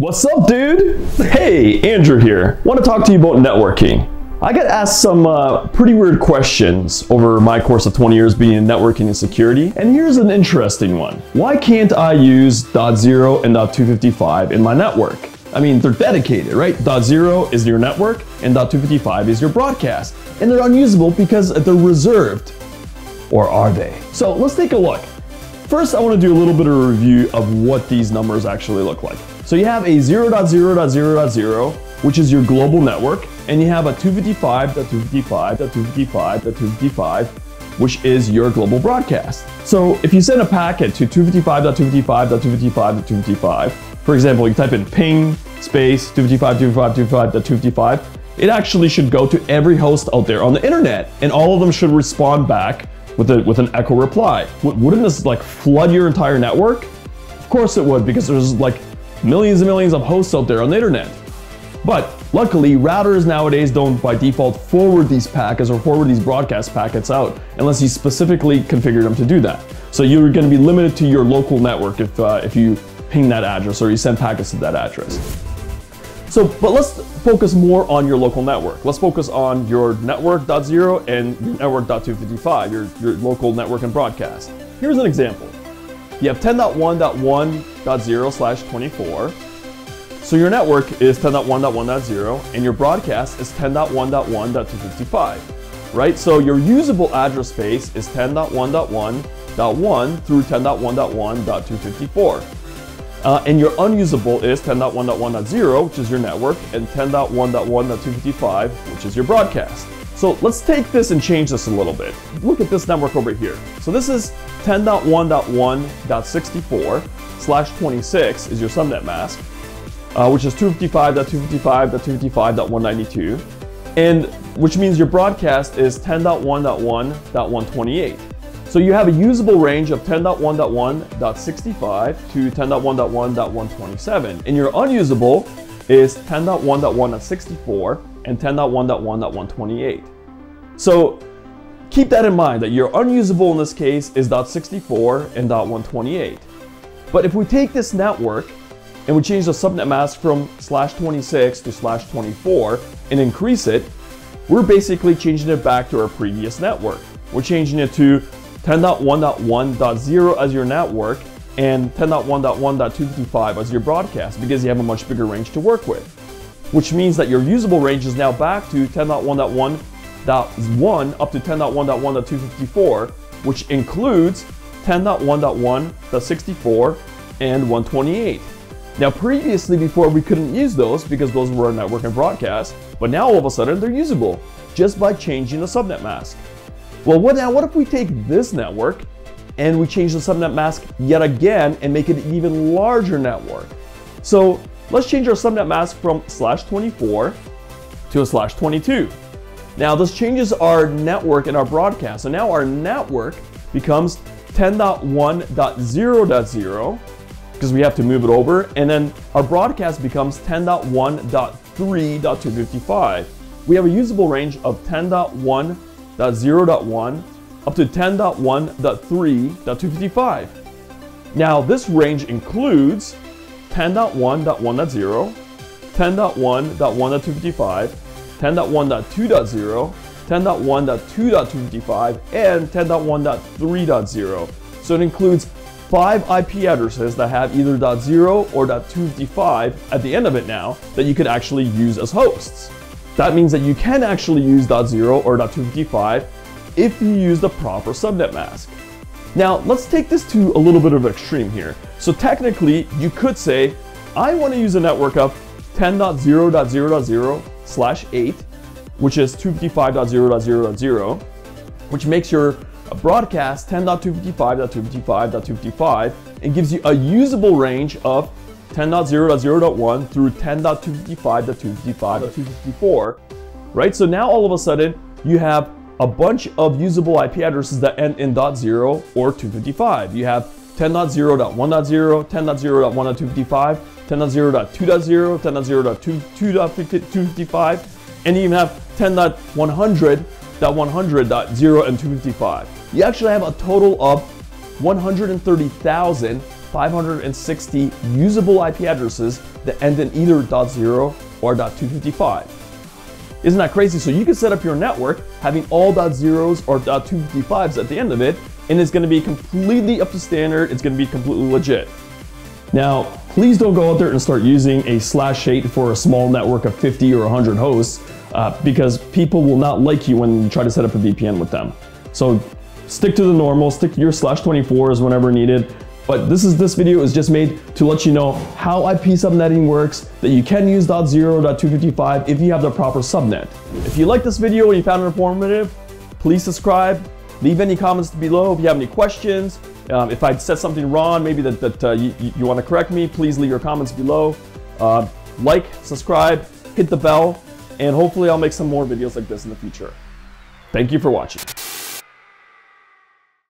What's up, dude? Hey, Andrew here. Want to talk to you about networking. I get asked some uh, pretty weird questions over my course of 20 years being in networking and security, and here's an interesting one. Why can't I use .0 and .255 in my network? I mean, they're dedicated, right? .0 is your network, and .255 is your broadcast, and they're unusable because they're reserved. Or are they? So let's take a look. First, I want to do a little bit of a review of what these numbers actually look like. So you have a 0.0.0.0, which is your global network, and you have a 255.255.255.255, which is your global broadcast. So if you send a packet to 255.255.255.255, for example, you type in ping space 255.255.255.255, it actually should go to every host out there on the internet, and all of them should respond back with, a, with an echo reply. Wouldn't this like flood your entire network? Of course it would, because there's like millions and millions of hosts out there on the internet. But luckily, routers nowadays don't by default forward these packets or forward these broadcast packets out unless you specifically configure them to do that. So you're going to be limited to your local network if, uh, if you ping that address or you send packets to that address. So, but let's focus more on your local network. Let's focus on your network.0 and your network.255, your, your local network and broadcast. Here's an example. You have 10.1.1.0 slash 24. So your network is 10.1.1.0 and your broadcast is 10.1.1.255, right? So your usable address space is 10.1.1.1 through 10.1.1.254. Uh, and your unusable is 10.1.1.0, which is your network, and 10.1.1.255, which is your broadcast. So let's take this and change this a little bit. Look at this network over here. So this is 10.1.1.64 slash 26 is your subnet mask, uh, which is 255.255.255.192, and which means your broadcast is 10.1.1.128. So you have a usable range of 10.1.1.65 to 10.1.1.127, and your unusable is 10.1.1.64 and 10.1.1.128. So keep that in mind that your unusable in this case is .64 and .128. But if we take this network and we change the subnet mask from slash 26 to slash 24 and increase it, we're basically changing it back to our previous network. We're changing it to 10.1.1.0 as your network and 10.1.1.255 as your broadcast because you have a much bigger range to work with. Which means that your usable range is now back to 10.1.1.1 up to 10.1.1.254, which includes 10.1.1.64 and 128. Now previously before we couldn't use those because those were network and broadcast, but now all of a sudden they're usable just by changing the subnet mask. Well, what now? What if we take this network and we change the subnet mask yet again and make it an even larger network. So let's change our subnet mask from slash 24 to a slash 22. Now this changes our network and our broadcast. So now our network becomes 10.1.0.0 because we have to move it over. And then our broadcast becomes 10.1.3.255. We have a usable range of 10.1.0.1 up to 10.1.3.255. Now this range includes 10.1.1.0, 10.1.1.255, 10.1.2.0, 10.1.2.255, and 10.1.3.0. So it includes five IP addresses that have either .0 or .255 at the end of it now that you could actually use as hosts. That means that you can actually use .0 or .255 if you use the proper subnet mask. Now, let's take this to a little bit of extreme here. So technically, you could say, I want to use a network of 10.0.0.0 slash 8, which is 255.0.0.0, which makes your broadcast 10.255.255.255 and gives you a usable range of 10.0.0.1 through 10.255.255.254, right? So now all of a sudden, you have a bunch of usable IP addresses that end in .0 or 255. You have 10.0.1.0, 10.0.1.255, 10.0.2.0, 10.0.2.2.255, and you even have 10.100.100.0 and 255. You actually have a total of 130,560 usable IP addresses that end in either .0 or .255. Isn't that crazy? So you can set up your network having all .0s or .255s at the end of it, and it's gonna be completely up to standard, it's gonna be completely legit. Now, please don't go out there and start using a slash 8 for a small network of 50 or 100 hosts, uh, because people will not like you when you try to set up a VPN with them. So stick to the normal, stick to your slash 24s whenever needed, but this is this video is just made to let you know how IP subnetting works, that you can use .0, .255 if you have the proper subnet. If you like this video and you found it informative, please subscribe. Leave any comments below if you have any questions. Um, if I said something wrong, maybe that, that uh, you, you want to correct me, please leave your comments below. Uh, like, subscribe, hit the bell, and hopefully I'll make some more videos like this in the future. Thank you for watching.